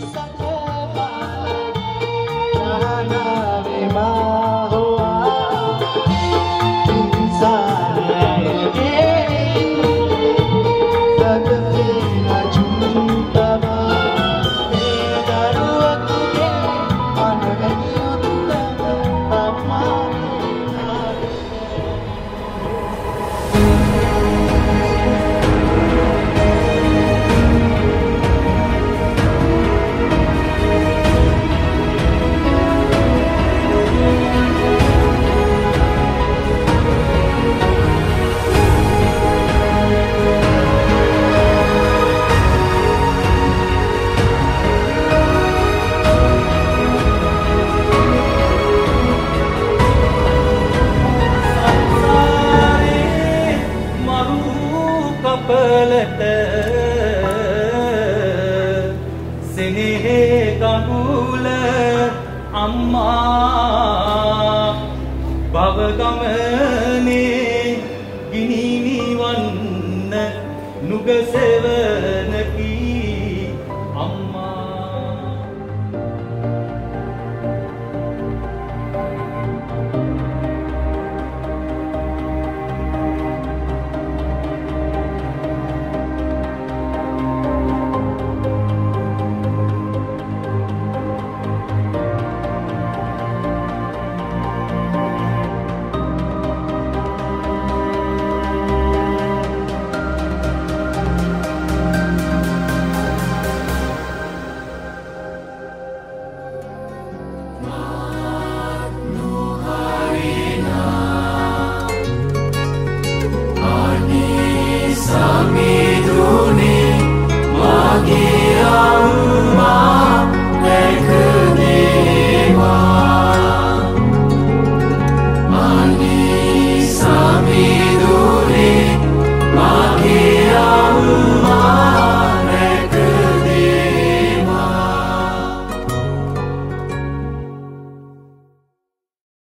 sun. කපලට සෙනෙහේ කඳුල අම්මා භවගමනේ ගිනි නිවන්න නුගසෙවනකි forgive.